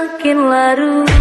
Makin larut.